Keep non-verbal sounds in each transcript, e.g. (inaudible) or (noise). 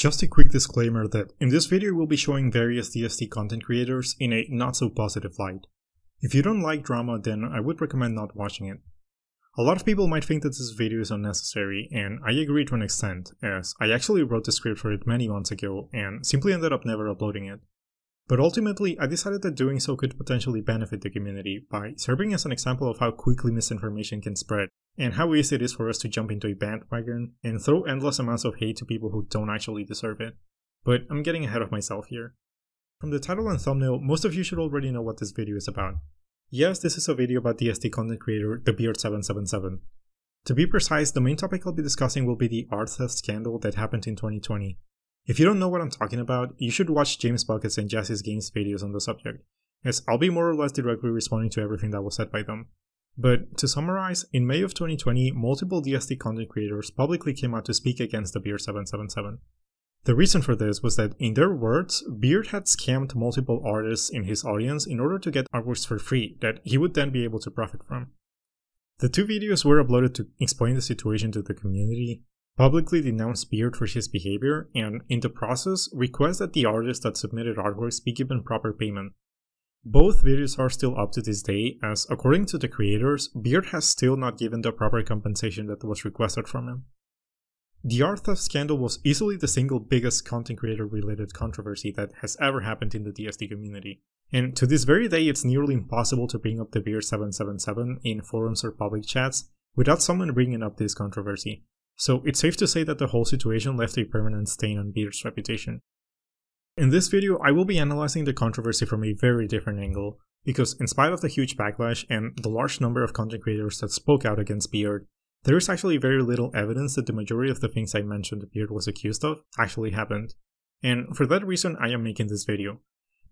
Just a quick disclaimer that in this video we'll be showing various DST content creators in a not so positive light. If you don't like drama then I would recommend not watching it. A lot of people might think that this video is unnecessary, and I agree to an extent, as I actually wrote the script for it many months ago and simply ended up never uploading it. But ultimately, I decided that doing so could potentially benefit the community by serving as an example of how quickly misinformation can spread, and how easy it is for us to jump into a bandwagon and throw endless amounts of hate to people who don't actually deserve it. But I'm getting ahead of myself here. From the title and thumbnail, most of you should already know what this video is about. Yes, this is a video about DST content creator TheBeard777. To be precise, the main topic I'll be discussing will be the art theft scandal that happened in 2020. If you don't know what I'm talking about, you should watch James Buckets and Jazzy's Games videos on the subject, as I'll be more or less directly responding to everything that was said by them. But to summarize, in May of 2020, multiple DST content creators publicly came out to speak against the Beard 777. The reason for this was that, in their words, Beard had scammed multiple artists in his audience in order to get artworks for free that he would then be able to profit from. The two videos were uploaded to explain the situation to the community, publicly denounce Beard for his behavior, and in the process, request that the artists that submitted artworks be given proper payment. Both videos are still up to this day, as according to the creators, Beard has still not given the proper compensation that was requested from him. The art theft scandal was easily the single biggest content creator related controversy that has ever happened in the DST community. And to this very day, it's nearly impossible to bring up the Beard 777 in forums or public chats without someone bringing up this controversy, so it's safe to say that the whole situation left a permanent stain on Beard's reputation. In this video, I will be analyzing the controversy from a very different angle, because in spite of the huge backlash and the large number of content creators that spoke out against Beard, there is actually very little evidence that the majority of the things I mentioned Beard was accused of actually happened. And for that reason, I am making this video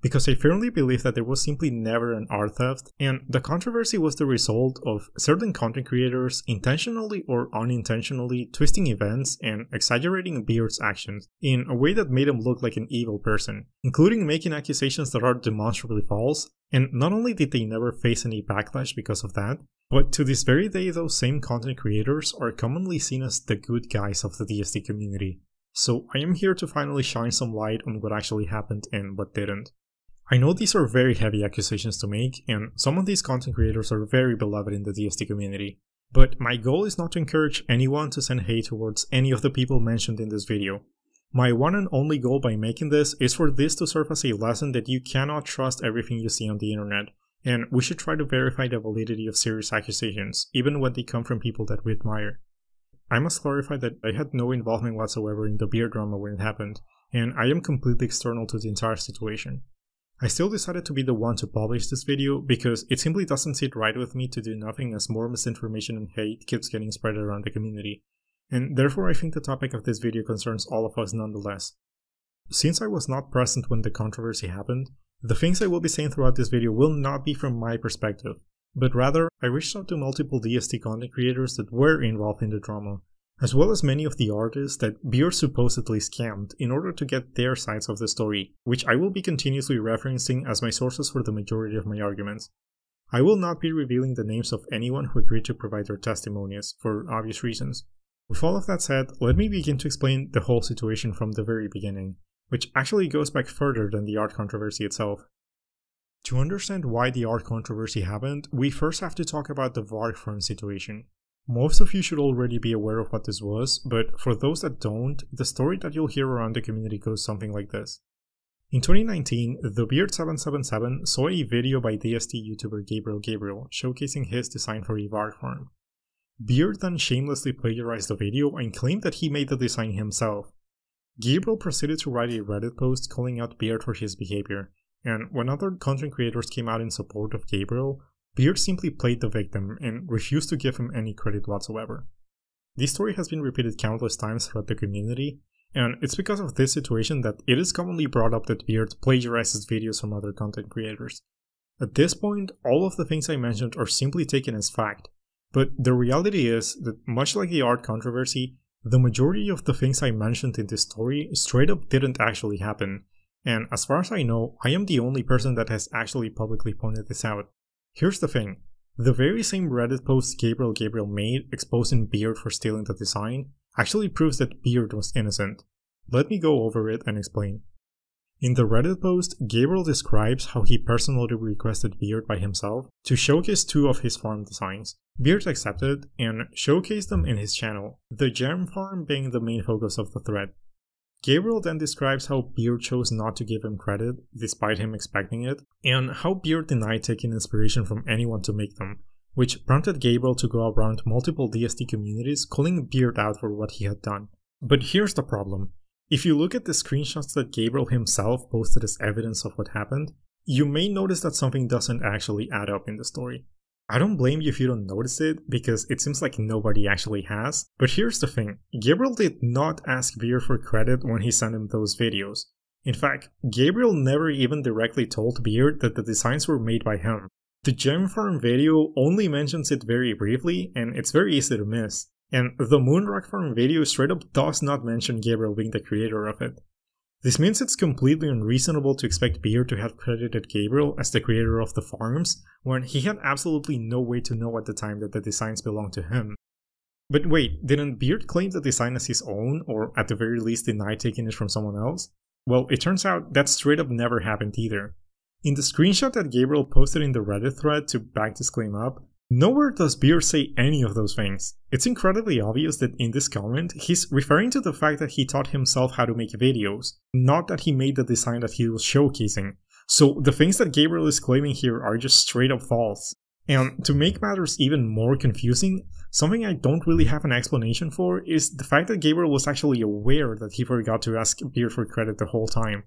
because I firmly believe that there was simply never an art theft, and the controversy was the result of certain content creators intentionally or unintentionally twisting events and exaggerating Beard's actions in a way that made him look like an evil person, including making accusations that are demonstrably false, and not only did they never face any backlash because of that, but to this very day those same content creators are commonly seen as the good guys of the DST community. So I am here to finally shine some light on what actually happened and what didn't. I know these are very heavy accusations to make, and some of these content creators are very beloved in the DST community. But my goal is not to encourage anyone to send hate towards any of the people mentioned in this video. My one and only goal by making this is for this to serve as a lesson that you cannot trust everything you see on the internet, and we should try to verify the validity of serious accusations, even when they come from people that we admire. I must clarify that I had no involvement whatsoever in the Beard drama when it happened, and I am completely external to the entire situation. I still decided to be the one to publish this video because it simply doesn't sit right with me to do nothing as more misinformation and hate keeps getting spread around the community, and therefore I think the topic of this video concerns all of us nonetheless. Since I was not present when the controversy happened, the things I will be saying throughout this video will not be from my perspective, but rather I reached out to multiple DST content creators that were involved in the drama as well as many of the artists that Beard supposedly scammed in order to get their sides of the story, which I will be continuously referencing as my sources for the majority of my arguments. I will not be revealing the names of anyone who agreed to provide their testimonies, for obvious reasons. With all of that said, let me begin to explain the whole situation from the very beginning, which actually goes back further than the art controversy itself. To understand why the art controversy happened, we first have to talk about the Varg farm situation. Most of you should already be aware of what this was, but for those that don't, the story that you'll hear around the community goes something like this. In 2019, the Beard777 saw a video by DST YouTuber Gabriel Gabriel showcasing his design for a Varg farm. Beard then shamelessly plagiarized the video and claimed that he made the design himself. Gabriel proceeded to write a Reddit post calling out Beard for his behavior, and when other content creators came out in support of Gabriel, Beard simply played the victim and refused to give him any credit whatsoever. This story has been repeated countless times throughout the community, and it's because of this situation that it is commonly brought up that Beard plagiarizes videos from other content creators. At this point, all of the things I mentioned are simply taken as fact, but the reality is that much like the art controversy, the majority of the things I mentioned in this story straight up didn't actually happen, and as far as I know, I am the only person that has actually publicly pointed this out. Here's the thing. The very same Reddit post Gabriel Gabriel made exposing Beard for stealing the design actually proves that Beard was innocent. let me go over it and explain. In the Reddit post, Gabriel describes how he personally requested Beard by himself to showcase two of his farm designs. Beard accepted and showcased them in his channel, the gem farm being the main focus of the thread. Gabriel then describes how Beard chose not to give him credit, despite him expecting it, and how Beard denied taking inspiration from anyone to make them, which prompted Gabriel to go around multiple DST communities calling Beard out for what he had done. But here's the problem. If you look at the screenshots that Gabriel himself posted as evidence of what happened, you may notice that something doesn't actually add up in the story. I don't blame you if you don't notice it, because it seems like nobody actually has. But here's the thing Gabriel did not ask Beard for credit when he sent him those videos. In fact, Gabriel never even directly told Beard that the designs were made by him. The Gem Farm video only mentions it very briefly, and it's very easy to miss. And the Moonrock Farm video straight up does not mention Gabriel being the creator of it. This means it's completely unreasonable to expect Beard to have credited Gabriel as the creator of the farms, when he had absolutely no way to know at the time that the designs belonged to him. But wait, didn't Beard claim the design as his own, or at the very least deny taking it from someone else? Well, it turns out that straight up never happened either. In the screenshot that Gabriel posted in the Reddit thread to back this claim up, Nowhere does Beard say any of those things. It's incredibly obvious that in this comment, he's referring to the fact that he taught himself how to make videos, not that he made the design that he was showcasing. So the things that Gabriel is claiming here are just straight up false. And to make matters even more confusing, something I don't really have an explanation for is the fact that Gabriel was actually aware that he forgot to ask Beard for credit the whole time.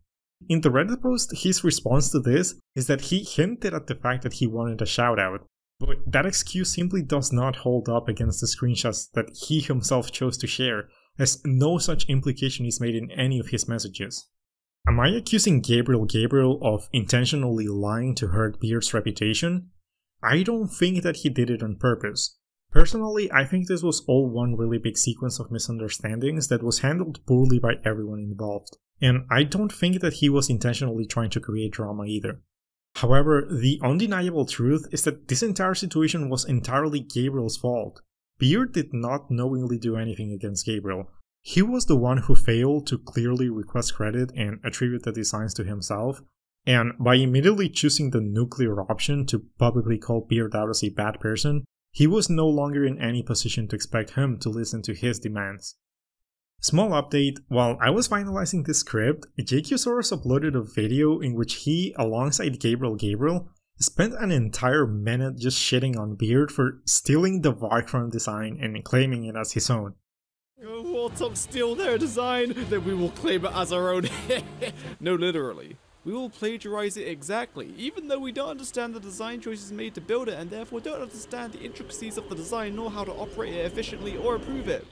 In the Reddit post, his response to this is that he hinted at the fact that he wanted a shoutout, but that excuse simply does not hold up against the screenshots that he himself chose to share, as no such implication is made in any of his messages. Am I accusing Gabriel Gabriel of intentionally lying to hurt Beard's reputation? I don't think that he did it on purpose. Personally, I think this was all one really big sequence of misunderstandings that was handled poorly by everyone involved. And I don't think that he was intentionally trying to create drama either. However, the undeniable truth is that this entire situation was entirely Gabriel's fault. Beard did not knowingly do anything against Gabriel. He was the one who failed to clearly request credit and attribute the designs to himself, and by immediately choosing the nuclear option to publicly call Beard out as a bad person, he was no longer in any position to expect him to listen to his demands. Small update, while I was finalizing this script, Jakeyosaurus uploaded a video in which he, alongside Gabriel Gabriel, spent an entire minute just shitting on Beard for stealing the Varg farm design and claiming it as his own. Warthog steal their design, then we will claim it as our own. (laughs) no, literally. We will plagiarize it exactly, even though we don't understand the design choices made to build it and therefore don't understand the intricacies of the design nor how to operate it efficiently or improve it.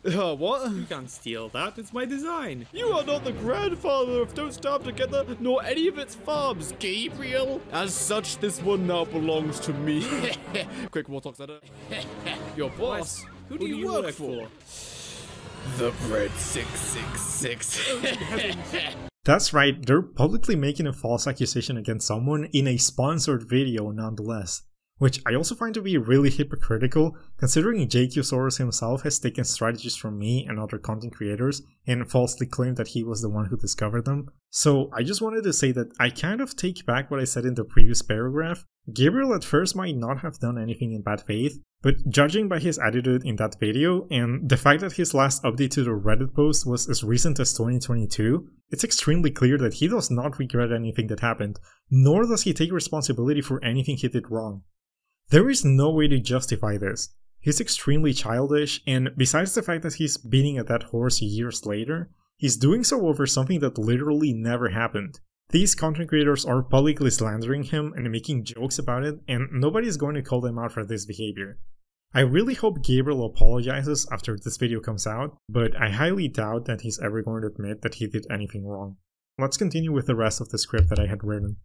(laughs) Uh, what? You can't steal that, it's my design. You are not the grandfather of Don't Starve Together, nor any of its farms, Gabriel. As such, this one now belongs to me. (laughs) Quick, Warthog's at (laughs) Your boss? Who, do, Who you, do you work, work for? for? The Bread 666. That's right, they're publicly making a false accusation against someone in a sponsored video nonetheless which I also find to be really hypocritical considering Jakeyosaurus himself has taken strategies from me and other content creators and falsely claimed that he was the one who discovered them. So I just wanted to say that I kind of take back what I said in the previous paragraph. Gabriel at first might not have done anything in bad faith, but judging by his attitude in that video and the fact that his last update to the Reddit post was as recent as 2022, it's extremely clear that he does not regret anything that happened, nor does he take responsibility for anything he did wrong. There is no way to justify this. He's extremely childish, and besides the fact that he's beating a dead horse years later, he's doing so over something that literally never happened. These content creators are publicly slandering him and making jokes about it, and nobody is going to call them out for this behavior. I really hope Gabriel apologizes after this video comes out, but I highly doubt that he's ever going to admit that he did anything wrong. Let's continue with the rest of the script that I had written.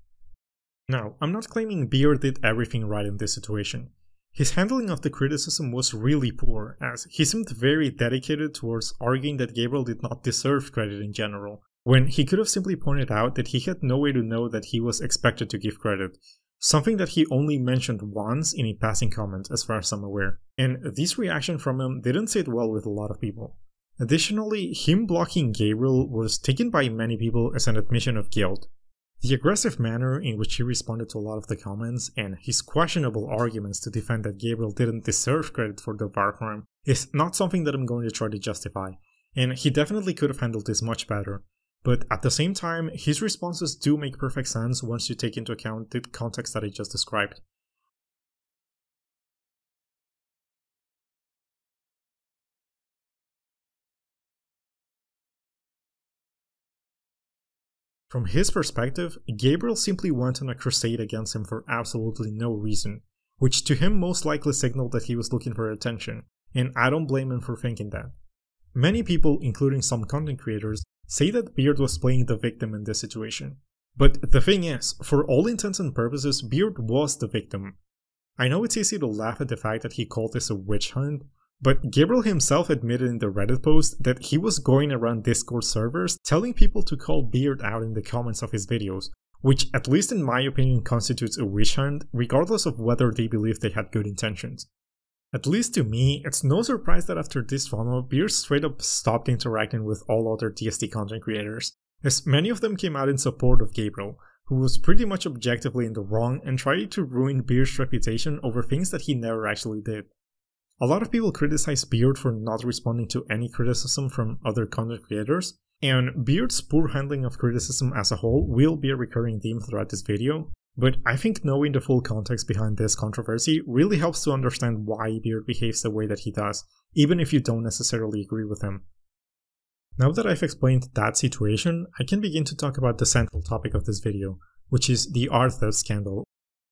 Now, I'm not claiming Beard did everything right in this situation. His handling of the criticism was really poor, as he seemed very dedicated towards arguing that Gabriel did not deserve credit in general, when he could have simply pointed out that he had no way to know that he was expected to give credit, something that he only mentioned once in a passing comment as far as I'm aware. And this reaction from him didn't sit well with a lot of people. Additionally, him blocking Gabriel was taken by many people as an admission of guilt. The aggressive manner in which he responded to a lot of the comments and his questionable arguments to defend that Gabriel didn't deserve credit for the bar crime is not something that I'm going to try to justify, and he definitely could have handled this much better. But at the same time, his responses do make perfect sense once you take into account the context that I just described. From his perspective, Gabriel simply went on a crusade against him for absolutely no reason, which to him most likely signaled that he was looking for attention, and I don't blame him for thinking that. Many people, including some content creators, say that Beard was playing the victim in this situation. But the thing is, for all intents and purposes, Beard was the victim. I know it's easy to laugh at the fact that he called this a witch hunt, but Gabriel himself admitted in the Reddit post that he was going around Discord servers telling people to call Beard out in the comments of his videos, which, at least in my opinion, constitutes a witch hunt, regardless of whether they believe they had good intentions. At least to me, it's no surprise that after this funnel, Beard straight up stopped interacting with all other DST content creators, as many of them came out in support of Gabriel, who was pretty much objectively in the wrong and tried to ruin Beard's reputation over things that he never actually did. A lot of people criticize Beard for not responding to any criticism from other content creators, and Beard's poor handling of criticism as a whole will be a recurring theme throughout this video, but I think knowing the full context behind this controversy really helps to understand why Beard behaves the way that he does, even if you don't necessarily agree with him. Now that I've explained that situation, I can begin to talk about the central topic of this video, which is the art theft scandal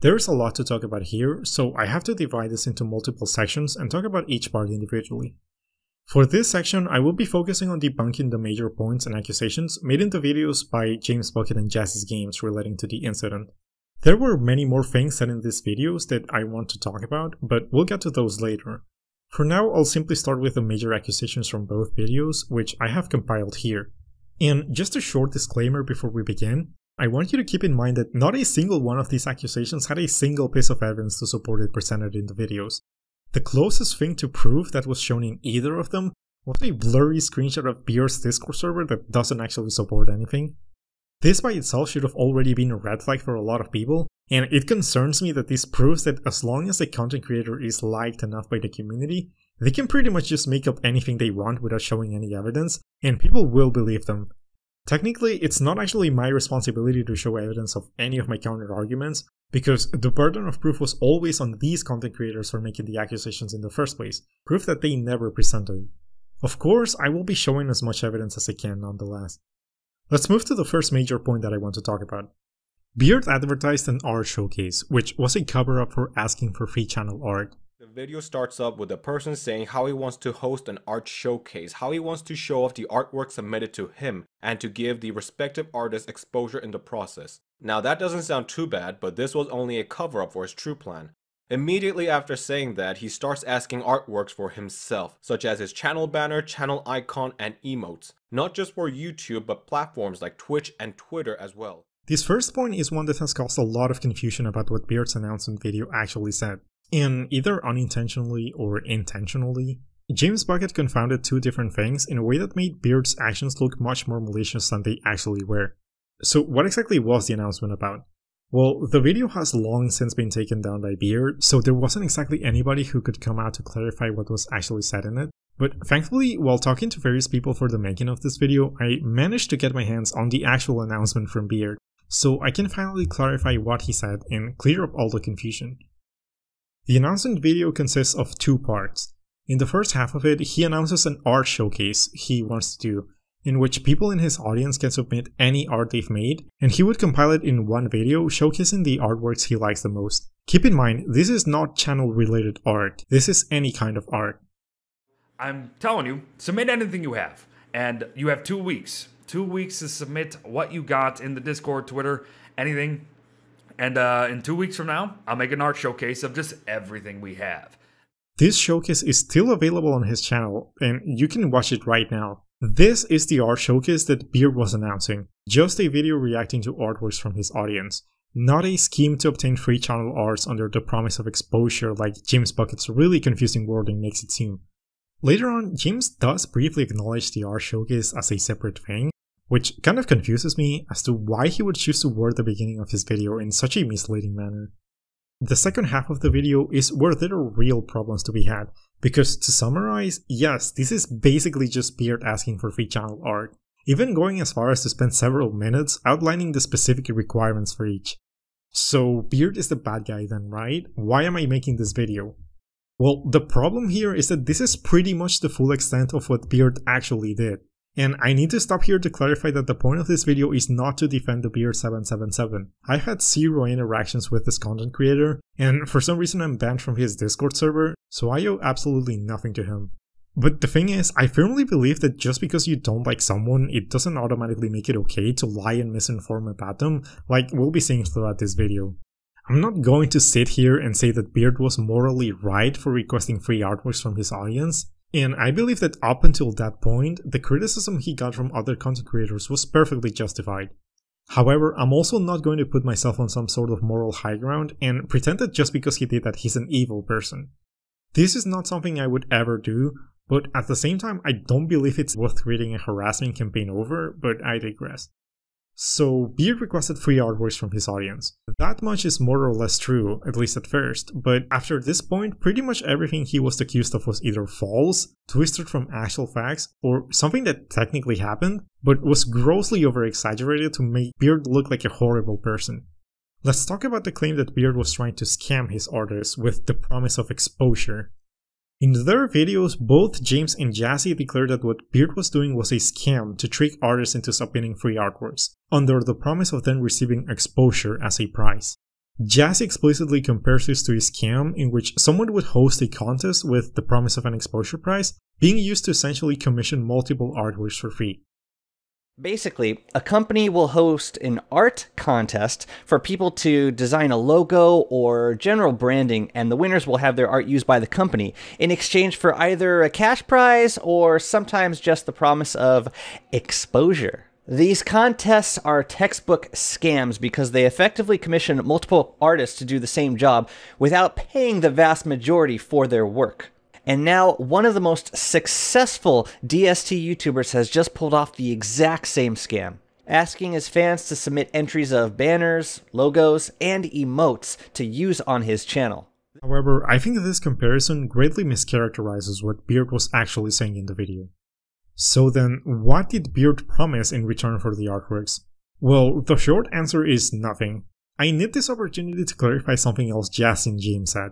there's a lot to talk about here, so I have to divide this into multiple sections and talk about each part individually. For this section, I will be focusing on debunking the major points and accusations made in the videos by James Bucket and Jazzy's Games relating to the incident. There were many more things said in these videos that I want to talk about, but we'll get to those later. For now, I'll simply start with the major accusations from both videos, which I have compiled here. And just a short disclaimer before we begin, I want you to keep in mind that not a single one of these accusations had a single piece of evidence to support it presented in the videos. The closest thing to proof that was shown in either of them was a blurry screenshot of Beard's Discord server that doesn't actually support anything. This by itself should have already been a red flag for a lot of people, and it concerns me that this proves that as long as a content creator is liked enough by the community, they can pretty much just make up anything they want without showing any evidence, and people will believe them. Technically, it's not actually my responsibility to show evidence of any of my counter arguments, because the burden of proof was always on these content creators for making the accusations in the first place, proof that they never presented. Of course, I will be showing as much evidence as I can nonetheless. Let's move to the first major point that I want to talk about. Beard advertised an art showcase, which was a cover up for asking for free channel art. The video starts up with a person saying how he wants to host an art showcase, how he wants to show off the artwork submitted to him, and to give the respective artists exposure in the process. Now that doesn't sound too bad, but this was only a cover up for his true plan. Immediately after saying that, he starts asking artworks for himself, such as his channel banner, channel icon, and emotes. Not just for YouTube, but platforms like Twitch and Twitter as well. This first point is one that has caused a lot of confusion about what Beard's announcement video actually said. And either unintentionally or intentionally, James Bucket confounded two different things in a way that made Beard's actions look much more malicious than they actually were. So, what exactly was the announcement about? Well, the video has long since been taken down by Beard, so there wasn't exactly anybody who could come out to clarify what was actually said in it. But thankfully, while talking to various people for the making of this video, I managed to get my hands on the actual announcement from Beard, so I can finally clarify what he said and clear up all the confusion. The announcement video consists of two parts. In the first half of it, he announces an art showcase he wants to do, in which people in his audience can submit any art they've made, and he would compile it in one video showcasing the artworks he likes the most. Keep in mind, this is not channel related art, this is any kind of art. I'm telling you, submit anything you have, and you have two weeks. Two weeks to submit what you got in the Discord, Twitter, anything. And uh, in two weeks from now, I'll make an art showcase of just everything we have. This showcase is still available on his channel, and you can watch it right now. This is the art showcase that Beard was announcing, just a video reacting to artworks from his audience, not a scheme to obtain free channel arts under the promise of exposure like James Bucket's really confusing wording makes it seem. Later on, James does briefly acknowledge the art showcase as a separate thing, which kind of confuses me as to why he would choose to word the beginning of his video in such a misleading manner. The second half of the video is where there are real problems to be had, because to summarize, yes, this is basically just Beard asking for free channel art, even going as far as to spend several minutes outlining the specific requirements for each. So Beard is the bad guy then, right? Why am I making this video? Well, the problem here is that this is pretty much the full extent of what Beard actually did. And I need to stop here to clarify that the point of this video is not to defend the Beard 777. I've had zero interactions with this content creator, and for some reason I'm banned from his Discord server, so I owe absolutely nothing to him. But the thing is, I firmly believe that just because you don't like someone, it doesn't automatically make it okay to lie and misinform about them, like we'll be seeing throughout this video. I'm not going to sit here and say that Beard was morally right for requesting free artworks from his audience, and I believe that up until that point, the criticism he got from other content creators was perfectly justified. However, I'm also not going to put myself on some sort of moral high ground and pretend that just because he did that he's an evil person. This is not something I would ever do, but at the same time, I don't believe it's worth creating a harassment campaign over, but I digress. So, Beard requested free artworks from his audience. That much is more or less true, at least at first, but after this point, pretty much everything he was accused of was either false, twisted from actual facts, or something that technically happened, but was grossly over exaggerated to make Beard look like a horrible person. Let's talk about the claim that Beard was trying to scam his artists with the promise of exposure. In their videos, both James and Jazzy declared that what Beard was doing was a scam to trick artists into submitting free artworks, under the promise of then receiving exposure as a prize. Jazzy explicitly compares this to a scam in which someone would host a contest with the promise of an exposure prize, being used to essentially commission multiple artworks for free. Basically, a company will host an art contest for people to design a logo or general branding, and the winners will have their art used by the company in exchange for either a cash prize or sometimes just the promise of exposure. These contests are textbook scams because they effectively commission multiple artists to do the same job without paying the vast majority for their work. And now, one of the most successful DST YouTubers has just pulled off the exact same scam, asking his fans to submit entries of banners, logos, and emotes to use on his channel. However, I think this comparison greatly mischaracterizes what Beard was actually saying in the video. So then, what did Beard promise in return for the artworks? Well, the short answer is nothing. I need this opportunity to clarify something else Jazz and James said.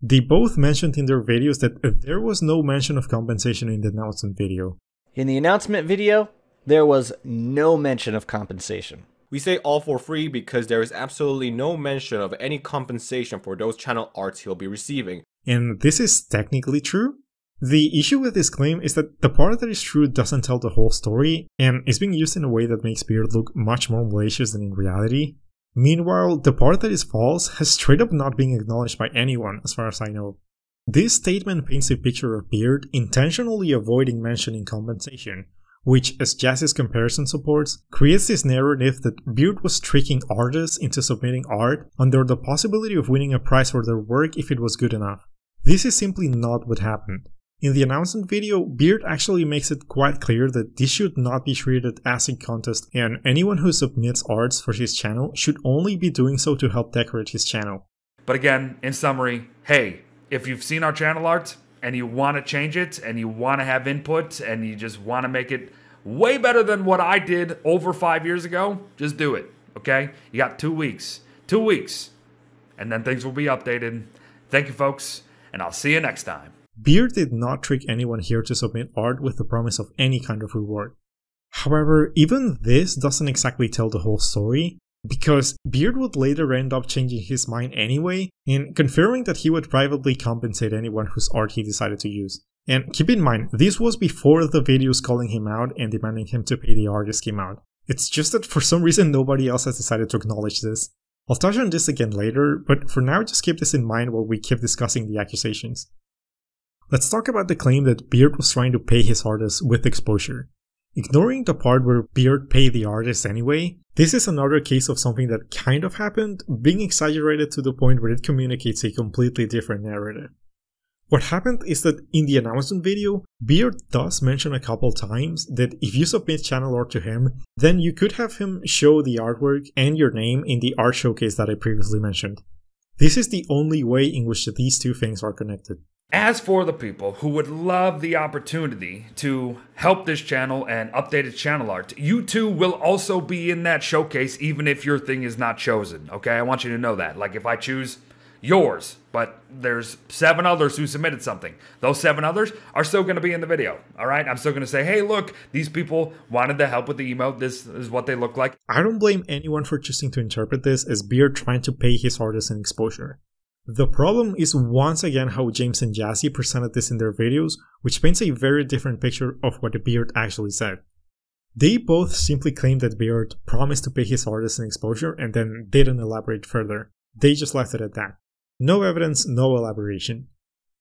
They both mentioned in their videos that there was no mention of compensation in the announcement video. In the announcement video, there was no mention of compensation. We say all for free because there is absolutely no mention of any compensation for those channel arts he'll be receiving. And this is technically true. The issue with this claim is that the part that is true doesn't tell the whole story, and is being used in a way that makes Beard look much more malicious than in reality. Meanwhile, the part that is false has straight up not been acknowledged by anyone, as far as I know. This statement paints a picture of Beard intentionally avoiding mentioning compensation, which, as Jazz's comparison supports, creates this narrative that Beard was tricking artists into submitting art under the possibility of winning a prize for their work if it was good enough. This is simply not what happened. In the announcement video, Beard actually makes it quite clear that this should not be treated as a contest and anyone who submits arts for his channel should only be doing so to help decorate his channel. But again, in summary, hey, if you've seen our channel art and you want to change it and you want to have input and you just want to make it way better than what I did over five years ago, just do it, okay? You got two weeks. Two weeks. And then things will be updated. Thank you, folks, and I'll see you next time. Beard did not trick anyone here to submit art with the promise of any kind of reward. However, even this doesn't exactly tell the whole story, because Beard would later end up changing his mind anyway and confirming that he would privately compensate anyone whose art he decided to use. And keep in mind, this was before the videos calling him out and demanding him to pay the artist came out. It's just that for some reason nobody else has decided to acknowledge this. I'll touch on this again later, but for now just keep this in mind while we keep discussing the accusations. Let's talk about the claim that Beard was trying to pay his artists with exposure. Ignoring the part where Beard paid the artist anyway, this is another case of something that kind of happened, being exaggerated to the point where it communicates a completely different narrative. What happened is that in the announcement video, Beard does mention a couple times that if you submit channel art to him, then you could have him show the artwork and your name in the art showcase that I previously mentioned. This is the only way in which these two things are connected. As for the people who would love the opportunity to help this channel and update its channel art, you too will also be in that showcase even if your thing is not chosen. Okay, I want you to know that. Like if I choose yours, but there's seven others who submitted something. Those seven others are still going to be in the video. All right, I'm still going to say, hey, look, these people wanted to help with the emote. This is what they look like. I don't blame anyone for choosing to interpret this as Beard trying to pay his artists an exposure. The problem is once again how James and Jazzy presented this in their videos, which paints a very different picture of what Beard actually said. They both simply claimed that Beard promised to pay his artists an exposure and then didn't elaborate further. They just left it at that. No evidence, no elaboration.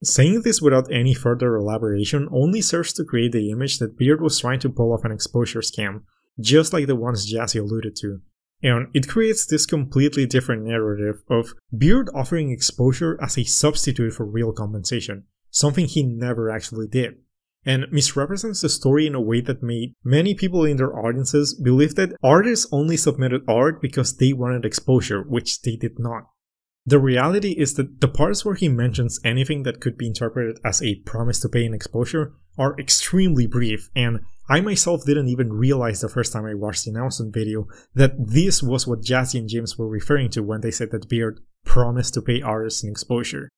Saying this without any further elaboration only serves to create the image that Beard was trying to pull off an exposure scam, just like the ones Jazzy alluded to. And it creates this completely different narrative of Beard offering exposure as a substitute for real compensation, something he never actually did, and misrepresents the story in a way that made many people in their audiences believe that artists only submitted art because they wanted exposure, which they did not. The reality is that the parts where he mentions anything that could be interpreted as a promise to pay an exposure are extremely brief, and I myself didn't even realize the first time I watched the announcement video that this was what Jazzy and James were referring to when they said that Beard promised to pay artists an exposure.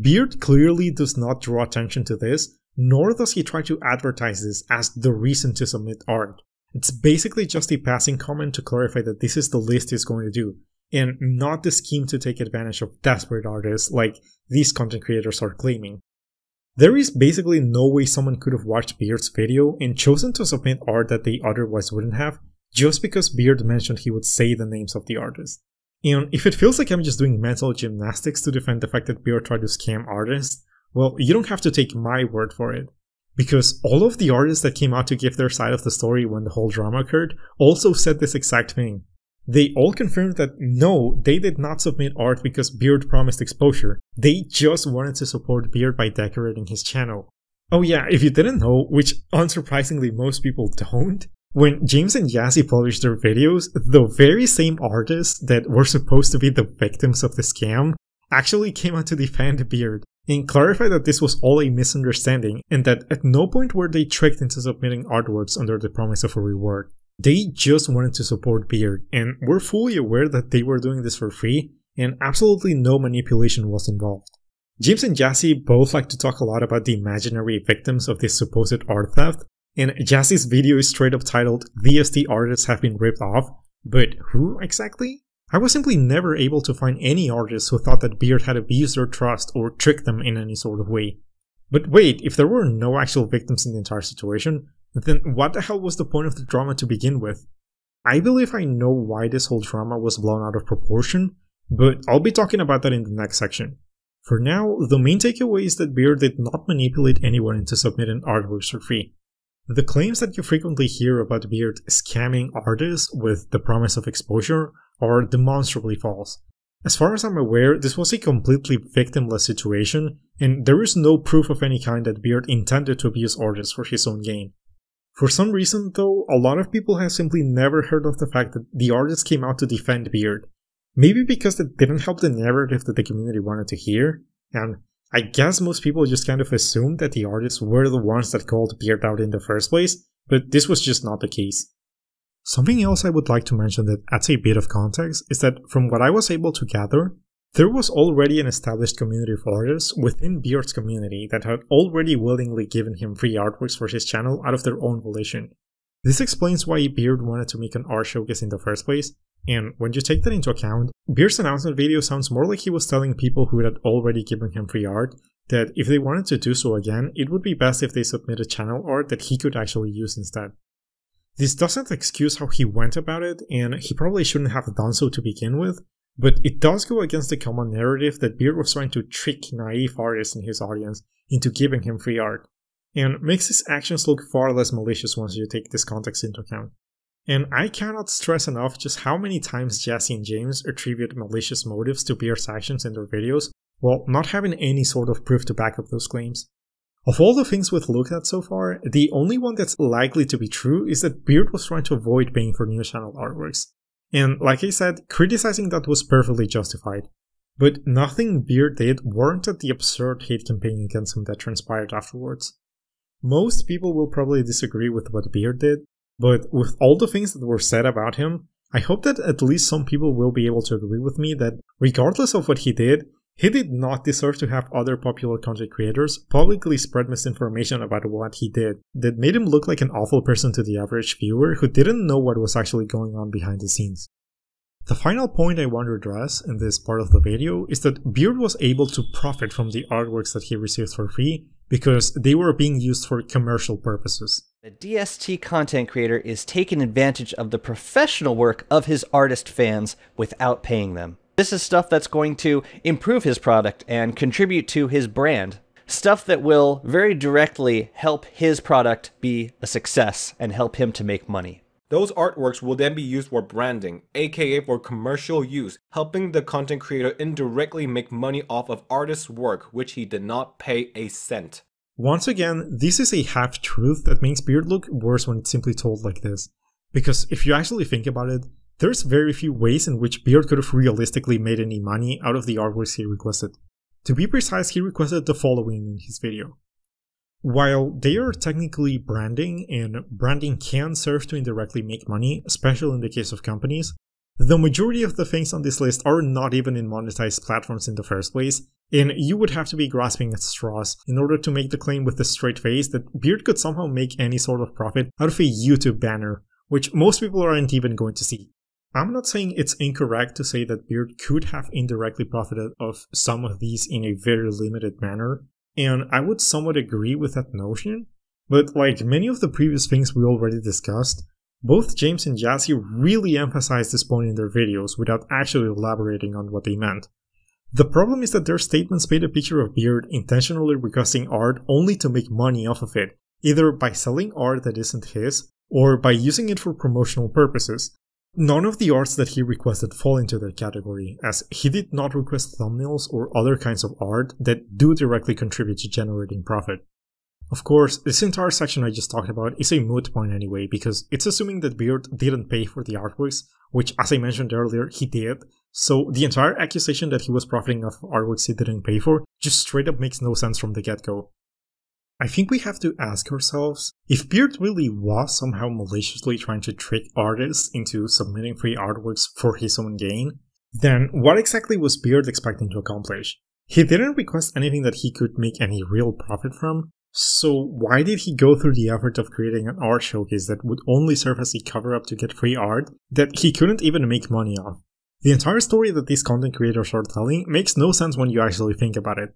Beard clearly does not draw attention to this, nor does he try to advertise this as the reason to submit art. It's basically just a passing comment to clarify that this is the list he's going to do, and not the scheme to take advantage of desperate artists like these content creators are claiming. There is basically no way someone could have watched Beard's video and chosen to submit art that they otherwise wouldn't have, just because Beard mentioned he would say the names of the artists. And if it feels like I'm just doing mental gymnastics to defend the fact that Beard tried to scam artists, well, you don't have to take my word for it. Because all of the artists that came out to give their side of the story when the whole drama occurred also said this exact thing. They all confirmed that no, they did not submit art because Beard promised exposure. They just wanted to support Beard by decorating his channel. Oh yeah, if you didn't know, which unsurprisingly most people don't, when James and Jazzy published their videos, the very same artists that were supposed to be the victims of the scam actually came out to defend Beard and clarify that this was all a misunderstanding and that at no point were they tricked into submitting artworks under the promise of a reward. They just wanted to support Beard, and were fully aware that they were doing this for free, and absolutely no manipulation was involved. James and Jazzy both like to talk a lot about the imaginary victims of this supposed art theft, and Jazzy's video is straight up titled DST artists have been ripped off, but who exactly? I was simply never able to find any artists who thought that Beard had abused their trust or tricked them in any sort of way. But wait, if there were no actual victims in the entire situation, then what the hell was the point of the drama to begin with? I believe I know why this whole drama was blown out of proportion, but I'll be talking about that in the next section. For now, the main takeaway is that Beard did not manipulate anyone into submitting artworks for free. The claims that you frequently hear about Beard scamming artists with the promise of exposure are demonstrably false. As far as I'm aware, this was a completely victimless situation, and there is no proof of any kind that Beard intended to abuse artists for his own gain. For some reason, though, a lot of people have simply never heard of the fact that the artists came out to defend Beard. Maybe because it didn't help the narrative that the community wanted to hear, and I guess most people just kind of assumed that the artists were the ones that called Beard out in the first place, but this was just not the case. Something else I would like to mention that adds a bit of context is that from what I was able to gather, there was already an established community of artists within Beard's community that had already willingly given him free artworks for his channel out of their own volition. This explains why Beard wanted to make an art showcase in the first place, and when you take that into account, Beard's announcement video sounds more like he was telling people who had already given him free art that if they wanted to do so again, it would be best if they submitted channel art that he could actually use instead. This doesn't excuse how he went about it, and he probably shouldn't have done so to begin with, but it does go against the common narrative that Beard was trying to trick naive artists in his audience into giving him free art, and makes his actions look far less malicious once you take this context into account. And I cannot stress enough just how many times Jazzy and James attribute malicious motives to Beard's actions in their videos, while not having any sort of proof to back up those claims. Of all the things we've looked at so far, the only one that's likely to be true is that Beard was trying to avoid paying for new channel artworks. And like I said, criticizing that was perfectly justified. But nothing Beard did warranted the absurd hate campaign against him that transpired afterwards. Most people will probably disagree with what Beard did, but with all the things that were said about him, I hope that at least some people will be able to agree with me that regardless of what he did, he did not deserve to have other popular content creators publicly spread misinformation about what he did that made him look like an awful person to the average viewer who didn't know what was actually going on behind the scenes. The final point I want to address in this part of the video is that Beard was able to profit from the artworks that he received for free because they were being used for commercial purposes. The DST content creator is taking advantage of the professional work of his artist fans without paying them. This is stuff that's going to improve his product and contribute to his brand. Stuff that will very directly help his product be a success and help him to make money. Those artworks will then be used for branding, aka for commercial use, helping the content creator indirectly make money off of artist's work which he did not pay a cent. Once again, this is a half truth that makes Beard look worse when it's simply told like this. Because if you actually think about it, there's very few ways in which Beard could have realistically made any money out of the artworks he requested. To be precise, he requested the following in his video. While they are technically branding, and branding can serve to indirectly make money, especially in the case of companies, the majority of the things on this list are not even in monetized platforms in the first place, and you would have to be grasping at straws in order to make the claim with a straight face that Beard could somehow make any sort of profit out of a YouTube banner, which most people aren't even going to see. I'm not saying it's incorrect to say that Beard could have indirectly profited of some of these in a very limited manner, and I would somewhat agree with that notion, but like many of the previous things we already discussed, both James and Jazzy really emphasize this point in their videos without actually elaborating on what they meant. The problem is that their statements paint a picture of Beard intentionally requesting art only to make money off of it, either by selling art that isn't his, or by using it for promotional purposes. None of the arts that he requested fall into that category, as he did not request thumbnails or other kinds of art that do directly contribute to generating profit. Of course, this entire section I just talked about is a moot point anyway, because it's assuming that Beard didn't pay for the artworks, which, as I mentioned earlier, he did. So the entire accusation that he was profiting off artworks he didn't pay for just straight up makes no sense from the get go. I think we have to ask ourselves if Beard really was somehow maliciously trying to trick artists into submitting free artworks for his own gain, then what exactly was Beard expecting to accomplish? He didn't request anything that he could make any real profit from, so why did he go through the effort of creating an art showcase that would only serve as a cover up to get free art that he couldn't even make money off? The entire story that these content creators are telling makes no sense when you actually think about it.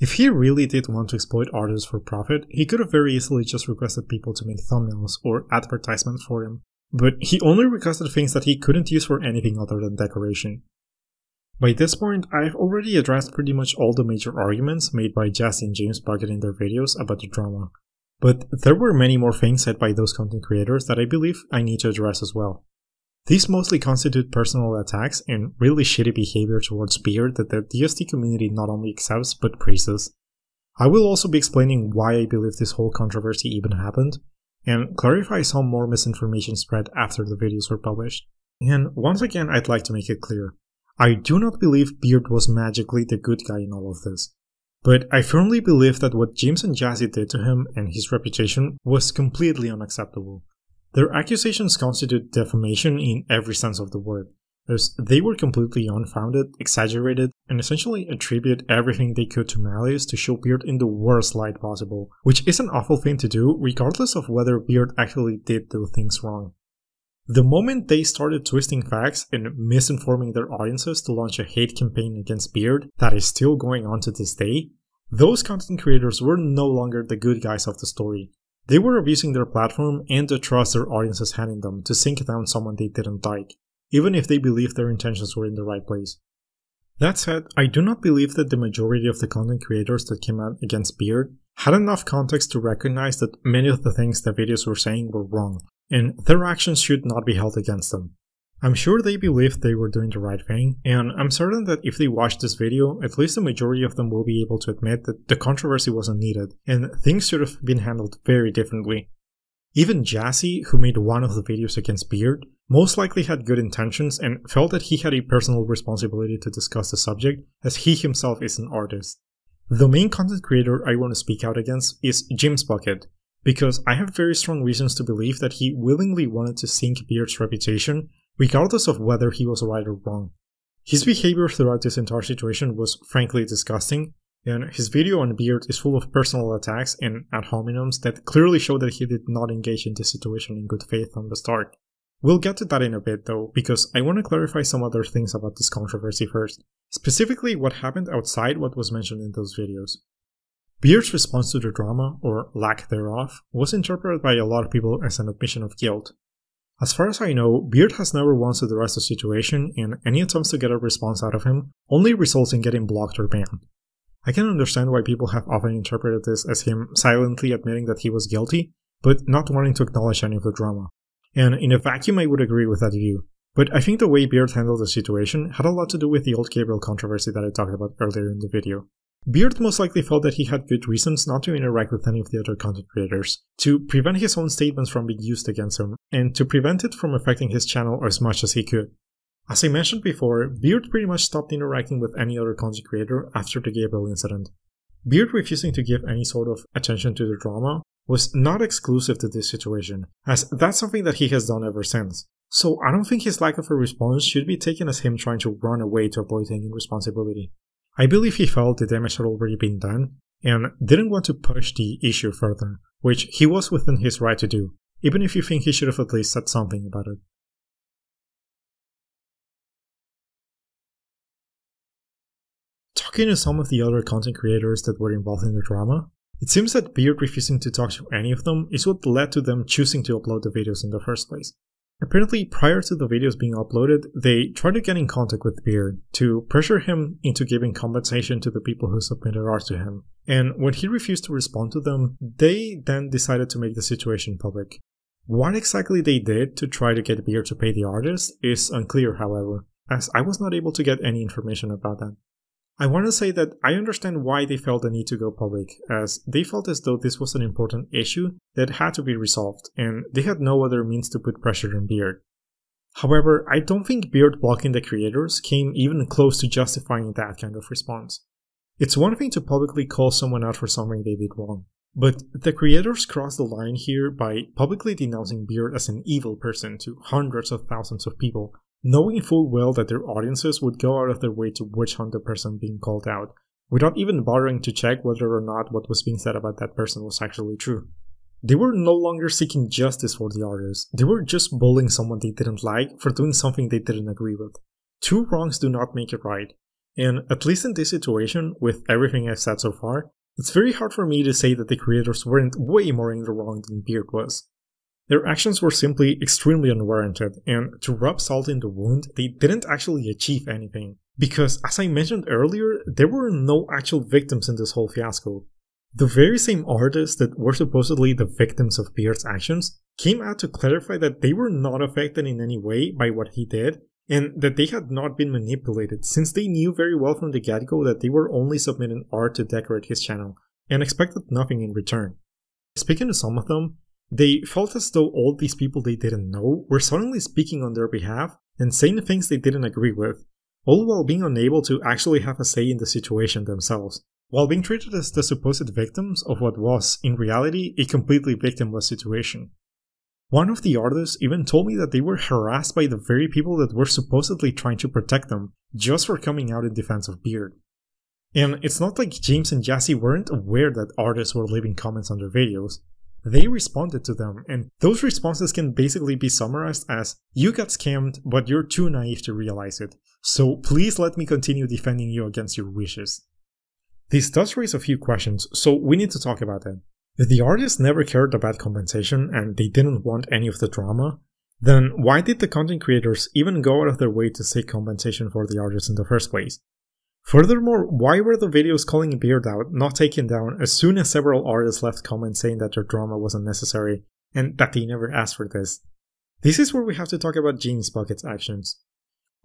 If he really did want to exploit artists for profit, he could have very easily just requested people to make thumbnails or advertisements for him. But he only requested things that he couldn't use for anything other than decoration. By this point, I've already addressed pretty much all the major arguments made by Jazzy and James Bucket in their videos about the drama. But there were many more things said by those content creators that I believe I need to address as well. These mostly constitute personal attacks and really shitty behavior towards Beard that the DST community not only accepts but praises. I will also be explaining why I believe this whole controversy even happened, and clarify some more misinformation spread after the videos were published. And once again, I'd like to make it clear. I do not believe Beard was magically the good guy in all of this. But I firmly believe that what James and Jazzy did to him and his reputation was completely unacceptable. Their accusations constitute defamation in every sense of the word, as they were completely unfounded, exaggerated, and essentially attribute everything they could to malice to show Beard in the worst light possible, which is an awful thing to do regardless of whether Beard actually did do things wrong. The moment they started twisting facts and misinforming their audiences to launch a hate campaign against Beard that is still going on to this day, those content creators were no longer the good guys of the story, they were abusing their platform and the trust their audiences had in them to sink down someone they didn't like, even if they believed their intentions were in the right place. That said, I do not believe that the majority of the content creators that came out against Beard had enough context to recognize that many of the things the videos were saying were wrong, and their actions should not be held against them. I'm sure they believed they were doing the right thing, and I'm certain that if they watch this video, at least the majority of them will be able to admit that the controversy wasn't needed, and things should have been handled very differently. Even Jazzy, who made one of the videos against Beard, most likely had good intentions and felt that he had a personal responsibility to discuss the subject, as he himself is an artist. The main content creator I want to speak out against is James Bucket, because I have very strong reasons to believe that he willingly wanted to sink Beard's reputation regardless of whether he was right or wrong. His behavior throughout this entire situation was frankly disgusting, and his video on Beard is full of personal attacks and ad hominems that clearly show that he did not engage in this situation in good faith from the start. We'll get to that in a bit though, because I want to clarify some other things about this controversy first, specifically what happened outside what was mentioned in those videos. Beard's response to the drama, or lack thereof, was interpreted by a lot of people as an admission of guilt, as far as I know, Beard has never once addressed the situation, and any attempts to get a response out of him only results in getting blocked or banned. I can understand why people have often interpreted this as him silently admitting that he was guilty, but not wanting to acknowledge any of the drama. And in a vacuum, I would agree with that view. But I think the way Beard handled the situation had a lot to do with the old Gabriel controversy that I talked about earlier in the video. Beard most likely felt that he had good reasons not to interact with any of the other content creators, to prevent his own statements from being used against him, and to prevent it from affecting his channel as much as he could. As I mentioned before, Beard pretty much stopped interacting with any other content creator after the Gabriel incident. Beard refusing to give any sort of attention to the drama was not exclusive to this situation, as that's something that he has done ever since. So I don't think his lack of a response should be taken as him trying to run away to avoid taking responsibility. I believe he felt the damage had already been done and didn't want to push the issue further, which he was within his right to do, even if you think he should have at least said something about it. Talking to some of the other content creators that were involved in the drama, it seems that Beard refusing to talk to any of them is what led to them choosing to upload the videos in the first place. Apparently, prior to the videos being uploaded, they tried to get in contact with Beard to pressure him into giving compensation to the people who submitted art to him. And when he refused to respond to them, they then decided to make the situation public. What exactly they did to try to get Beard to pay the artist is unclear, however, as I was not able to get any information about that. I want to say that I understand why they felt the need to go public, as they felt as though this was an important issue that had to be resolved, and they had no other means to put pressure on Beard. However, I don't think Beard blocking the creators came even close to justifying that kind of response. It's one thing to publicly call someone out for something they did wrong, but the creators crossed the line here by publicly denouncing Beard as an evil person to hundreds of thousands of people knowing full well that their audiences would go out of their way to witch hunt the person being called out, without even bothering to check whether or not what was being said about that person was actually true. They were no longer seeking justice for the artist, they were just bullying someone they didn't like for doing something they didn't agree with. Two wrongs do not make it right, and at least in this situation, with everything I've said so far, it's very hard for me to say that the creators weren't way more in the wrong than Beard was. Their actions were simply extremely unwarranted, and to rub salt in the wound, they didn't actually achieve anything. Because, as I mentioned earlier, there were no actual victims in this whole fiasco. The very same artists that were supposedly the victims of Beard's actions came out to clarify that they were not affected in any way by what he did, and that they had not been manipulated since they knew very well from the get go that they were only submitting art to decorate his channel, and expected nothing in return. Speaking to some of them, they felt as though all these people they didn't know were suddenly speaking on their behalf and saying things they didn't agree with, all while being unable to actually have a say in the situation themselves, while being treated as the supposed victims of what was, in reality, a completely victimless situation. One of the artists even told me that they were harassed by the very people that were supposedly trying to protect them just for coming out in defense of Beard. And it's not like James and Jazzy weren't aware that artists were leaving comments on their videos, they responded to them, and those responses can basically be summarized as You got scammed, but you're too naive to realize it, so please let me continue defending you against your wishes. This does raise a few questions, so we need to talk about them. If the artists never cared about compensation and they didn't want any of the drama, then why did the content creators even go out of their way to seek compensation for the artists in the first place? Furthermore, why were the videos calling Beard out not taken down as soon as several artists left comments saying that their drama was unnecessary and that they never asked for this? This is where we have to talk about James Bucket's actions.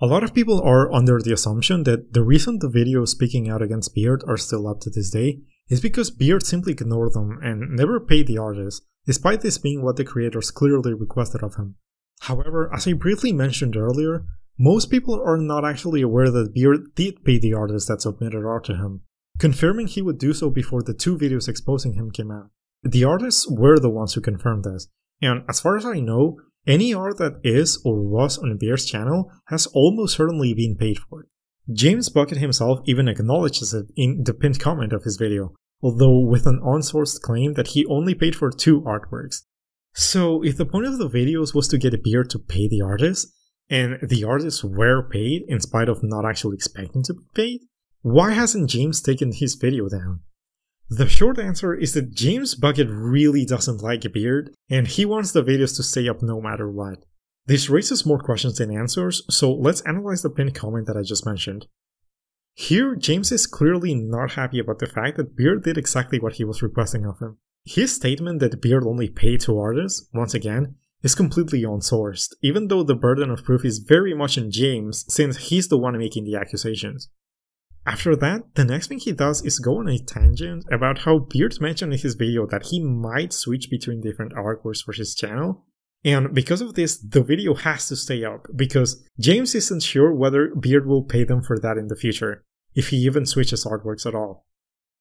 A lot of people are under the assumption that the reason the videos speaking out against Beard are still up to this day is because Beard simply ignored them and never paid the artist, despite this being what the creators clearly requested of him. However, as I briefly mentioned earlier, most people are not actually aware that Beard did pay the artist that submitted art to him, confirming he would do so before the two videos exposing him came out. The artists were the ones who confirmed this, and as far as I know, any art that is or was on Beard's channel has almost certainly been paid for. James Bucket himself even acknowledges it in the pinned comment of his video, although with an unsourced claim that he only paid for two artworks. So, if the point of the videos was to get Beard to pay the artist, and the artists were paid in spite of not actually expecting to be paid, why hasn't James taken his video down? The short answer is that James Bucket really doesn't like Beard, and he wants the videos to stay up no matter what. This raises more questions than answers, so let's analyze the pinned comment that I just mentioned. Here, James is clearly not happy about the fact that Beard did exactly what he was requesting of him. His statement that Beard only paid two artists, once again, is completely unsourced, even though the burden of proof is very much on James since he's the one making the accusations. After that, the next thing he does is go on a tangent about how Beard mentioned in his video that he might switch between different artworks for his channel. And because of this, the video has to stay up, because James isn't sure whether Beard will pay them for that in the future, if he even switches artworks at all.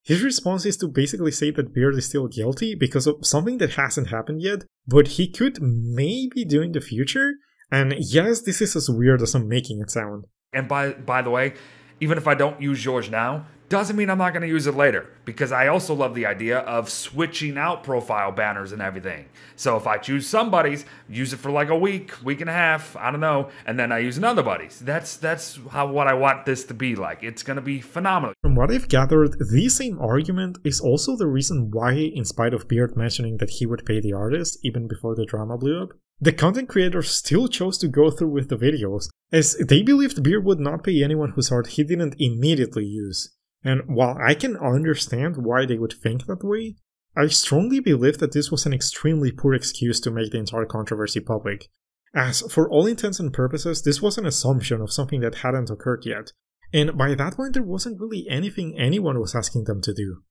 His response is to basically say that Beard is still guilty because of something that hasn't happened yet, but he could maybe do in the future. And yes, this is as weird as I'm making it sound. And by by the way, even if I don't use yours now, doesn't mean I'm not going to use it later because I also love the idea of switching out profile banners and everything. So if I choose somebody's, use it for like a week, week and a half, I don't know, and then I use another buddy's. That's that's how what I want this to be like. It's going to be phenomenal. From what I've gathered, the same argument is also the reason why, in spite of Beard mentioning that he would pay the artist even before the drama blew up, the content creators still chose to go through with the videos, as they believed Beard would not pay anyone whose art he didn't immediately use. And while I can understand why they would think that way, I strongly believe that this was an extremely poor excuse to make the entire controversy public. As, for all intents and purposes, this was an assumption of something that hadn't occurred yet, and by that point there wasn't really anything anyone was asking them to do.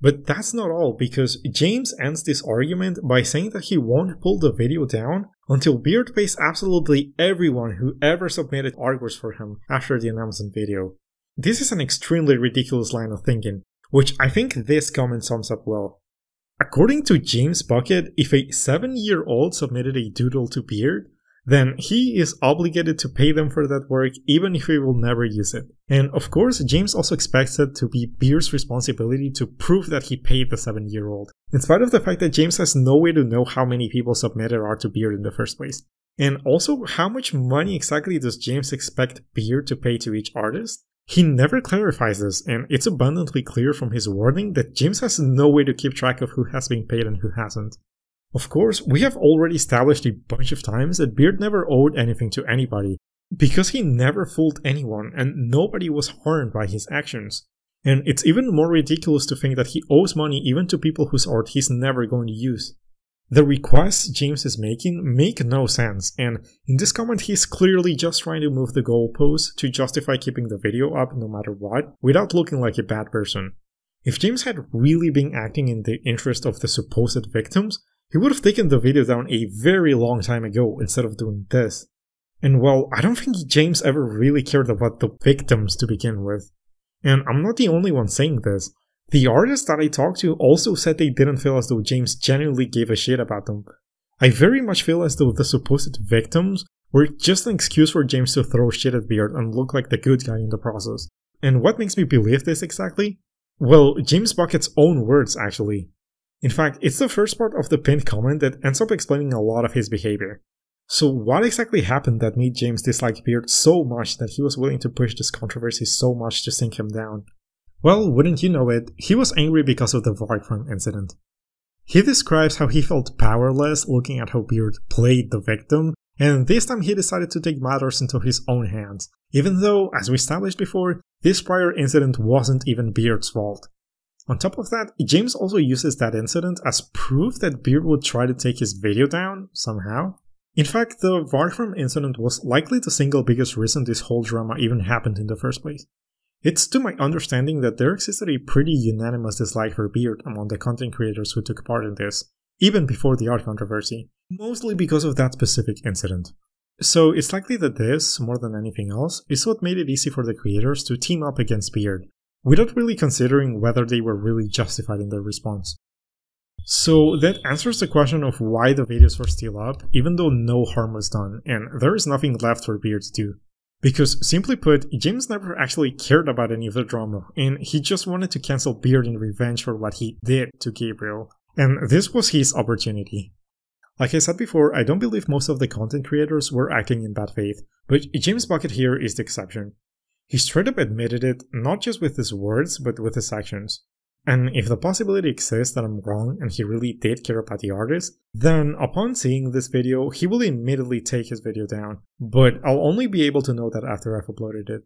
But that's not all, because James ends this argument by saying that he won't pull the video down until Beard pays absolutely everyone who ever submitted artworks for him after the announcement video. This is an extremely ridiculous line of thinking, which I think this comment sums up well. According to James Bucket, if a 7 year old submitted a doodle to Beard, then he is obligated to pay them for that work even if he will never use it. And of course, James also expects it to be Beard's responsibility to prove that he paid the 7 year old, in spite of the fact that James has no way to know how many people submitted art to Beard in the first place. And also, how much money exactly does James expect Beard to pay to each artist? He never clarifies this, and it's abundantly clear from his wording that James has no way to keep track of who has been paid and who hasn't. Of course, we have already established a bunch of times that Beard never owed anything to anybody, because he never fooled anyone and nobody was harmed by his actions. And it's even more ridiculous to think that he owes money even to people whose art he's never going to use. The requests James is making make no sense, and in this comment he's clearly just trying to move the goalposts to justify keeping the video up no matter what, without looking like a bad person. If James had really been acting in the interest of the supposed victims, he would have taken the video down a very long time ago instead of doing this. And well, I don't think James ever really cared about the victims to begin with. And I'm not the only one saying this. The artists that I talked to also said they didn't feel as though James genuinely gave a shit about them. I very much feel as though the supposed victims were just an excuse for James to throw shit at Beard and look like the good guy in the process. And what makes me believe this exactly? Well, James Bucket's own words, actually. In fact, it's the first part of the pinned comment that ends up explaining a lot of his behavior. So, what exactly happened that made James dislike Beard so much that he was willing to push this controversy so much to sink him down? Well, wouldn't you know it, he was angry because of the Varg farm incident. He describes how he felt powerless looking at how Beard played the victim, and this time he decided to take matters into his own hands, even though, as we established before, this prior incident wasn't even Beard's fault. On top of that, James also uses that incident as proof that Beard would try to take his video down, somehow. In fact, the Varg farm incident was likely the single biggest reason this whole drama even happened in the first place. It's to my understanding that there existed a pretty unanimous dislike for Beard among the content creators who took part in this, even before the art controversy, mostly because of that specific incident. So it's likely that this, more than anything else, is what made it easy for the creators to team up against Beard, without really considering whether they were really justified in their response. So that answers the question of why the videos were still up, even though no harm was done, and there is nothing left for Beard to do. Because, simply put, James never actually cared about any of the drama, and he just wanted to cancel Beard in revenge for what he did to Gabriel. And this was his opportunity. Like I said before, I don't believe most of the content creators were acting in bad faith, but James Bucket here is the exception. He straight up admitted it, not just with his words, but with his actions. And if the possibility exists that I'm wrong and he really did care about the artist, then upon seeing this video, he will immediately take his video down. But I'll only be able to know that after I've uploaded it.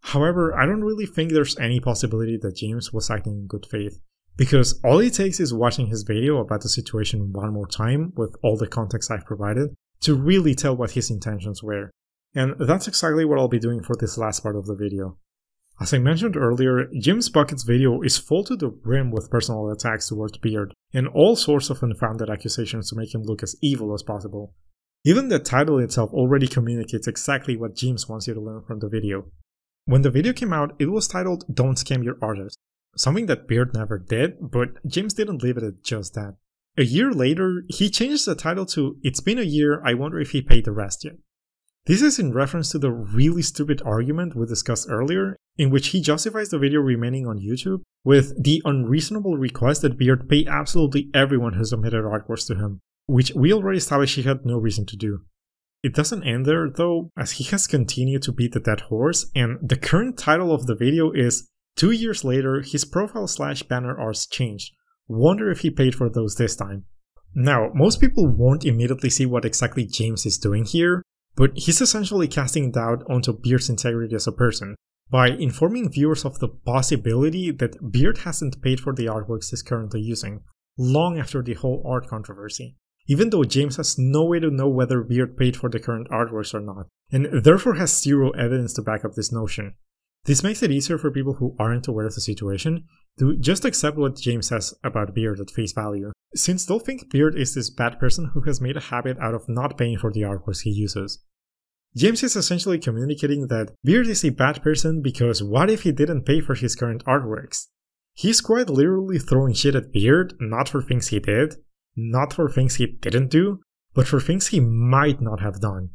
However, I don't really think there's any possibility that James was acting in good faith. Because all it takes is watching his video about the situation one more time with all the context I've provided to really tell what his intentions were. And that's exactly what I'll be doing for this last part of the video. As I mentioned earlier, James Bucket's video is full to the brim with personal attacks towards Beard and all sorts of unfounded accusations to make him look as evil as possible. Even the title itself already communicates exactly what James wants you to learn from the video. When the video came out, it was titled Don't Scam Your Artist, something that Beard never did, but James didn't leave it at just that. A year later, he changed the title to It's Been a Year, I Wonder If He Paid the Rest Yet. This is in reference to the really stupid argument we discussed earlier, in which he justifies the video remaining on YouTube with the unreasonable request that Beard pay absolutely everyone who submitted artworks to him, which we already established he had no reason to do. It doesn't end there though, as he has continued to beat the dead horse, and the current title of the video is Two years later, his profile slash banner arts changed. Wonder if he paid for those this time. Now, most people won't immediately see what exactly James is doing here, but he's essentially casting doubt onto Beard's integrity as a person by informing viewers of the possibility that Beard hasn't paid for the artworks he's currently using, long after the whole art controversy, even though James has no way to know whether Beard paid for the current artworks or not, and therefore has zero evidence to back up this notion. This makes it easier for people who aren't aware of the situation to just accept what James says about Beard at face value, since think Beard is this bad person who has made a habit out of not paying for the artworks he uses. James is essentially communicating that Beard is a bad person because what if he didn't pay for his current artworks? He's quite literally throwing shit at Beard, not for things he did, not for things he didn't do, but for things he might not have done.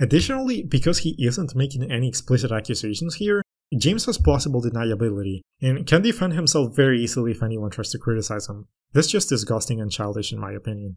Additionally, because he isn't making any explicit accusations here, James has plausible deniability, and can defend himself very easily if anyone tries to criticize him. That's just disgusting and childish in my opinion.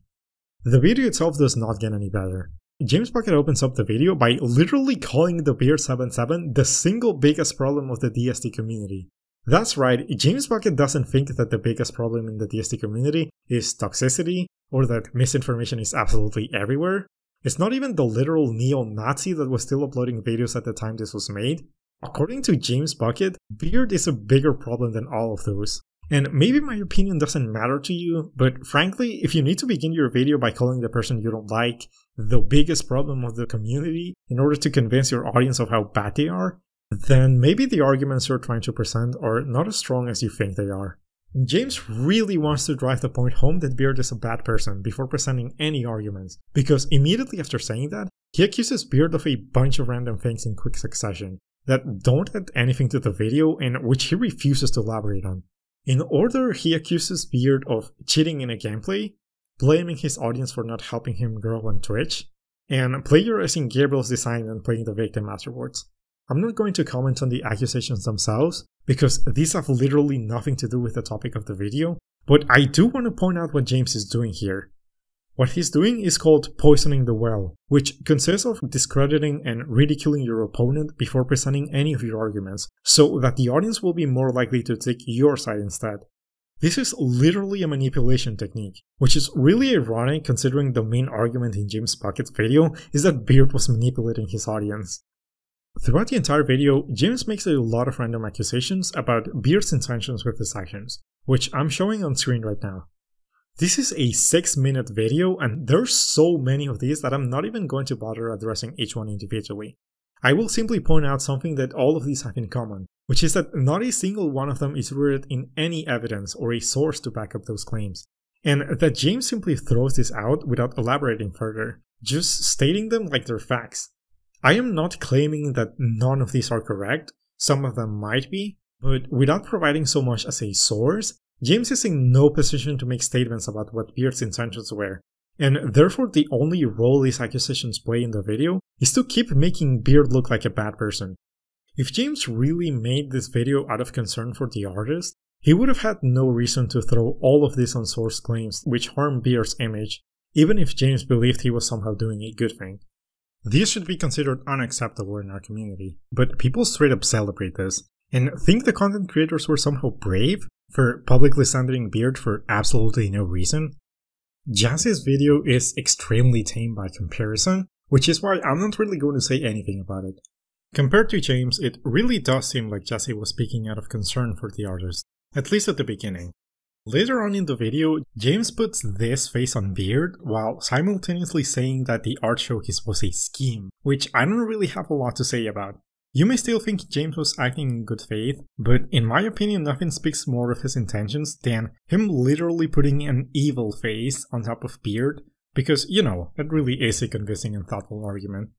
The video itself does not get any better. James Bucket opens up the video by literally calling the Beard777 the single biggest problem of the DST community. That's right, James Bucket doesn't think that the biggest problem in the DST community is toxicity, or that misinformation is absolutely everywhere. It's not even the literal neo-Nazi that was still uploading videos at the time this was made. According to James Bucket, Beard is a bigger problem than all of those. And maybe my opinion doesn't matter to you, but frankly, if you need to begin your video by calling the person you don't like the biggest problem of the community in order to convince your audience of how bad they are, then maybe the arguments you're trying to present are not as strong as you think they are. James really wants to drive the point home that Beard is a bad person before presenting any arguments, because immediately after saying that, he accuses Beard of a bunch of random things in quick succession that don't add anything to the video and which he refuses to elaborate on. In order, he accuses Beard of cheating in a gameplay, blaming his audience for not helping him grow on Twitch, and plagiarizing Gabriel's design and playing the victim afterwards. I'm not going to comment on the accusations themselves, because these have literally nothing to do with the topic of the video, but I do want to point out what James is doing here. What he's doing is called poisoning the well, which consists of discrediting and ridiculing your opponent before presenting any of your arguments, so that the audience will be more likely to take your side instead. This is literally a manipulation technique, which is really ironic considering the main argument in James Bucket's video is that Beard was manipulating his audience. Throughout the entire video, James makes a lot of random accusations about Beard's intentions with his actions, which I'm showing on screen right now. This is a 6 minute video and there's so many of these that I'm not even going to bother addressing each one individually. I will simply point out something that all of these have in common, which is that not a single one of them is rooted in any evidence or a source to back up those claims, and that James simply throws this out without elaborating further, just stating them like they're facts. I am not claiming that none of these are correct, some of them might be, but without providing so much as a source, James is in no position to make statements about what Beard's intentions were, and therefore the only role these accusations play in the video is to keep making Beard look like a bad person. If James really made this video out of concern for the artist, he would have had no reason to throw all of these unsourced claims which harm Beard's image, even if James believed he was somehow doing a good thing. These should be considered unacceptable in our community, but people straight up celebrate this, and think the content creators were somehow brave for publicly slandering Beard for absolutely no reason. Jazzy's video is extremely tame by comparison, which is why I'm not really going to say anything about it. Compared to James, it really does seem like Jassie was speaking out of concern for the artist, at least at the beginning. Later on in the video, James puts this face on Beard while simultaneously saying that the art showcase was a scheme, which I don't really have a lot to say about. You may still think James was acting in good faith, but in my opinion, nothing speaks more of his intentions than him literally putting an evil face on top of Beard, because, you know, that really is a convincing and thoughtful argument.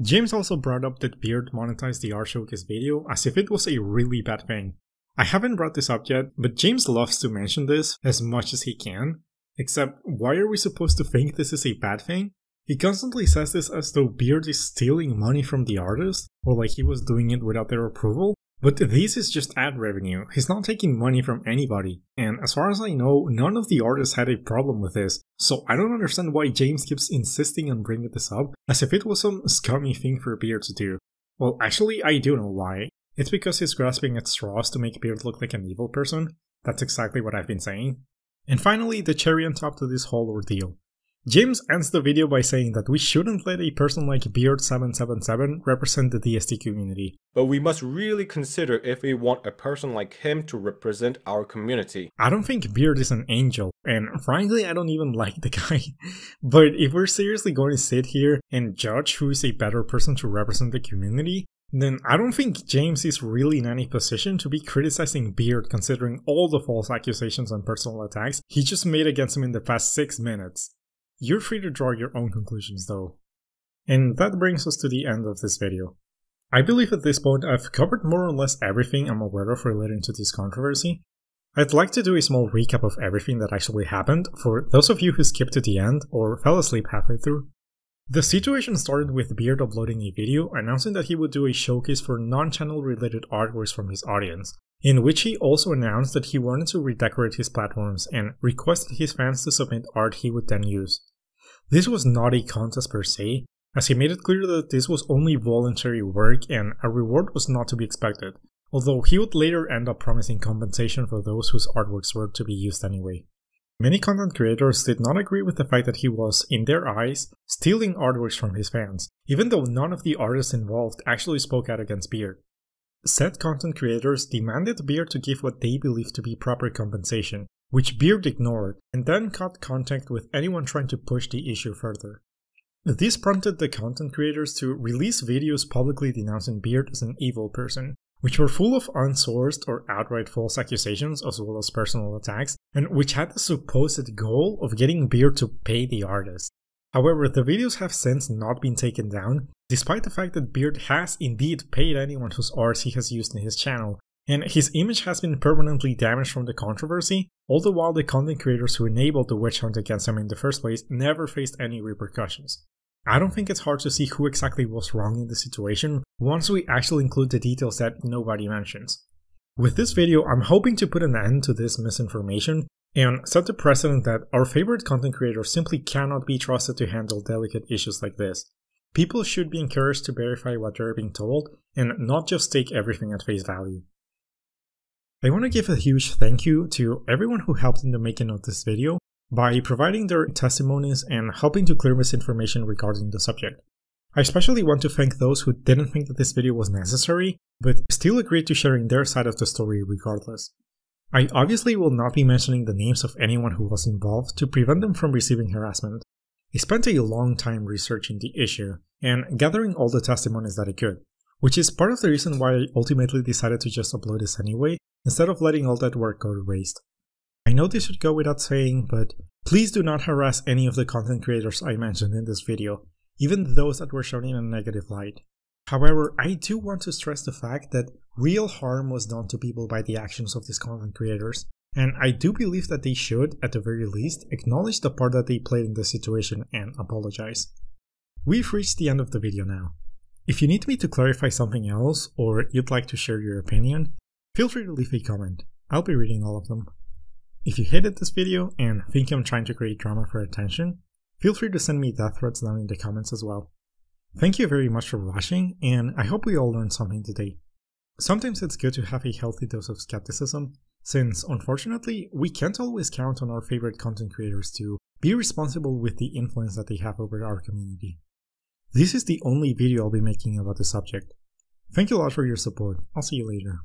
James also brought up that Beard monetized the art video as if it was a really bad thing. I haven't brought this up yet, but James loves to mention this as much as he can. Except, why are we supposed to think this is a bad thing? He constantly says this as though Beard is stealing money from the artist, or like he was doing it without their approval. But this is just ad revenue. He's not taking money from anybody. And as far as I know, none of the artists had a problem with this. So I don't understand why James keeps insisting on bringing this up as if it was some scummy thing for Beard to do. Well, actually, I do know why. It's because he's grasping at straws to make Beard look like an evil person. That's exactly what I've been saying. And finally, the cherry on top to this whole ordeal. James ends the video by saying that we shouldn't let a person like Beard777 represent the DST community. But we must really consider if we want a person like him to represent our community. I don't think Beard is an angel, and frankly, I don't even like the guy. (laughs) but if we're seriously going to sit here and judge who is a better person to represent the community, then I don't think James is really in any position to be criticizing Beard considering all the false accusations and personal attacks he just made against him in the past 6 minutes. You're free to draw your own conclusions though. And that brings us to the end of this video. I believe at this point I've covered more or less everything I'm aware of relating to this controversy. I'd like to do a small recap of everything that actually happened for those of you who skipped to the end or fell asleep halfway through. The situation started with Beard uploading a video announcing that he would do a showcase for non-channel related artworks from his audience, in which he also announced that he wanted to redecorate his platforms and requested his fans to submit art he would then use. This was not a contest per se, as he made it clear that this was only voluntary work and a reward was not to be expected, although he would later end up promising compensation for those whose artworks were to be used anyway. Many content creators did not agree with the fact that he was, in their eyes, stealing artworks from his fans, even though none of the artists involved actually spoke out against Beard. Said content creators demanded Beard to give what they believed to be proper compensation, which Beard ignored, and then cut contact with anyone trying to push the issue further. This prompted the content creators to release videos publicly denouncing Beard as an evil person, which were full of unsourced or outright false accusations as well as personal attacks, and which had the supposed goal of getting Beard to pay the artist. However, the videos have since not been taken down, despite the fact that Beard has indeed paid anyone whose art he has used in his channel, and his image has been permanently damaged from the controversy, all the while the content creators who enabled the witch hunt against him in the first place never faced any repercussions. I don't think it's hard to see who exactly was wrong in the situation once we actually include the details that nobody mentions. With this video, I'm hoping to put an end to this misinformation and set the precedent that our favorite content creators simply cannot be trusted to handle delicate issues like this. People should be encouraged to verify what they're being told and not just take everything at face value. I want to give a huge thank you to everyone who helped in the making of this video by providing their testimonies and helping to clear misinformation regarding the subject. I especially want to thank those who didn't think that this video was necessary, but still agreed to sharing their side of the story regardless. I obviously will not be mentioning the names of anyone who was involved to prevent them from receiving harassment. I spent a long time researching the issue and gathering all the testimonies that I could, which is part of the reason why I ultimately decided to just upload this anyway, instead of letting all that work go to waste. I know this should go without saying, but please do not harass any of the content creators I mentioned in this video, even those that were shown in a negative light. However, I do want to stress the fact that real harm was done to people by the actions of these content creators, and I do believe that they should, at the very least, acknowledge the part that they played in the situation and apologize. We've reached the end of the video now. If you need me to clarify something else, or you'd like to share your opinion, feel free to leave a comment. I'll be reading all of them. If you hated this video and think I'm trying to create drama for attention, feel free to send me death threats down in the comments as well. Thank you very much for watching, and I hope we all learned something today. Sometimes it's good to have a healthy dose of skepticism, since unfortunately, we can't always count on our favorite content creators to be responsible with the influence that they have over our community. This is the only video I'll be making about the subject. Thank you a lot for your support. I'll see you later.